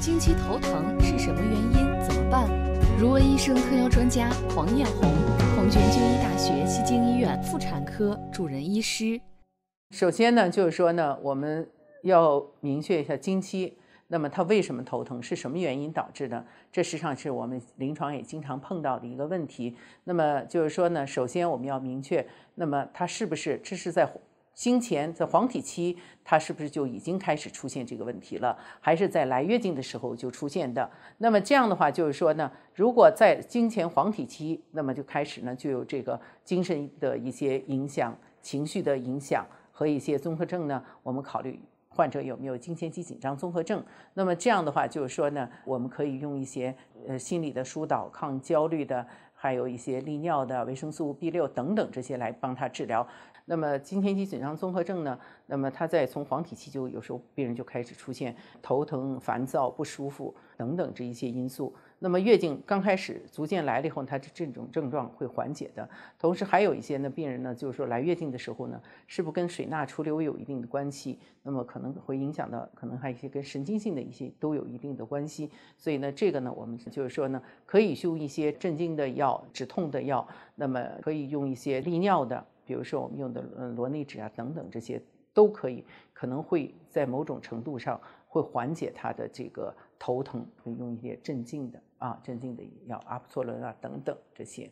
经期头疼是什么原因？怎么办？如闻医生特邀专家黄艳红，孔雀军医大学西京医院妇产科主任医师。首先呢，就是说呢，我们要明确一下经期，那么它为什么头疼，是什么原因导致的？这实际上是我们临床也经常碰到的一个问题。那么就是说呢，首先我们要明确，那么它是不是这是在。经前在黄体期，它是不是就已经开始出现这个问题了？还是在来月经的时候就出现的？那么这样的话，就是说呢，如果在经前黄体期，那么就开始呢就有这个精神的一些影响、情绪的影响和一些综合症呢，我们考虑患者有没有经前期紧张综合症。那么这样的话，就是说呢，我们可以用一些呃心理的疏导、抗焦虑的，还有一些利尿的、维生素 B 六等等这些来帮他治疗。那么经前期紧张综合症呢？那么他在从黄体期就有时候病人就开始出现头疼、烦躁、不舒服等等这一些因素。那么月经刚开始逐渐来了以后，它这种症状会缓解的。同时还有一些呢病人呢，就是说来月经的时候呢，是不跟水钠潴留有一定的关系？那么可能会影响到，可能还有一些跟神经性的一些都有一定的关系。所以呢，这个呢，我们就是说呢，可以用一些镇静的药、止痛的药，那么可以用一些利尿的。比如说我们用的嗯螺内酯啊等等这些都可以，可能会在某种程度上会缓解他的这个头疼，会用一些镇静的啊镇静的药，阿普唑仑啊等等这些。